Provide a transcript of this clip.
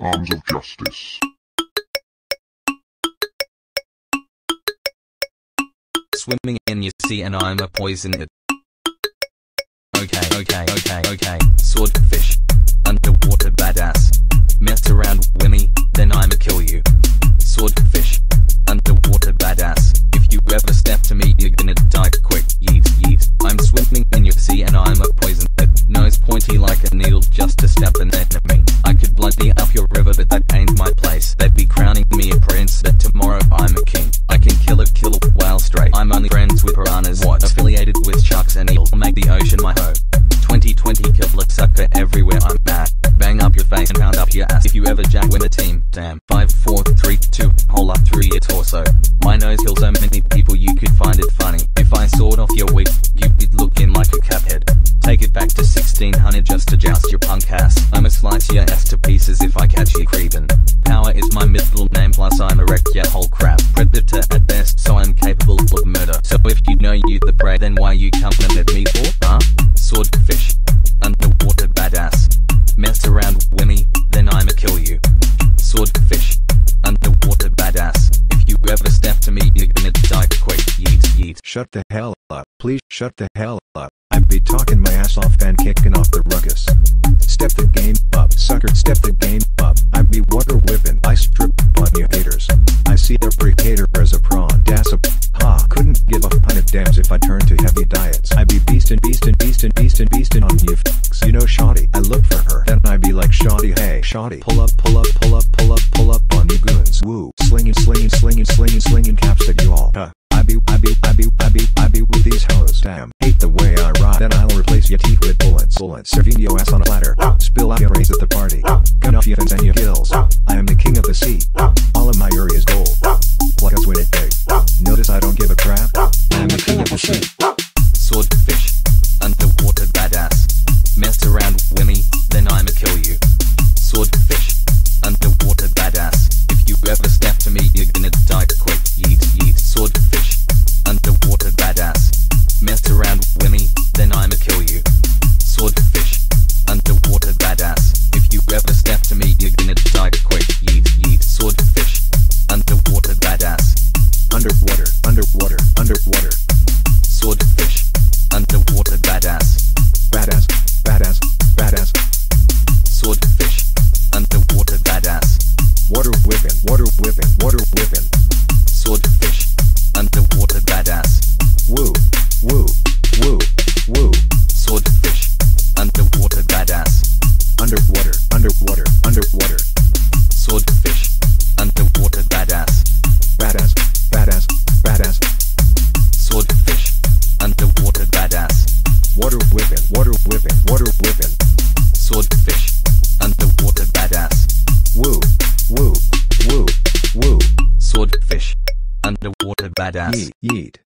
Arms of Justice. Swimming in your sea and I'm a poison. Okay, okay, okay, okay. Swordfish. Ass. If you ever jack win a team, damn. 5, 4, 3, 2, hole up through your torso. My nose kills so many people you could find it funny. If I sawed off your wig, you'd be looking like a cap head. Take it back to 1600 just to joust your punk ass. I'ma slice your ass to pieces if I catch you creeping. Power is my middle name, plus I'm a wreck your whole crap. Predator Shut the hell up. Please shut the hell up. I be talking my ass off and kicking off the ruckus. Step the game up, sucker. Step the game up. I be water whipping. I strip on you haters. I see every hater as a prawn. Das a ha. Couldn't give a pint of dams if I turned to heavy diets. I be beastin', beastin', beastin', beastin', beastin' on you f***s. You know Shoddy. I look for her. Then I be like Shoddy. Hey, Shoddy. Pull up, pull up, pull up, pull up, pull up on you goons. Woo. Slinging, slinging, slinging, slinging, slinging caps at you all. Huh. Hate the way I rot, Then I'll replace your teeth with bullets. Bullets. Serving your ass on a platter. Spill out your rays at the party. Gun off your fins and your gills. I am the king of the sea. Water whipping, water whipping, water Swordfish. Underwater badass. Yeet, yeet.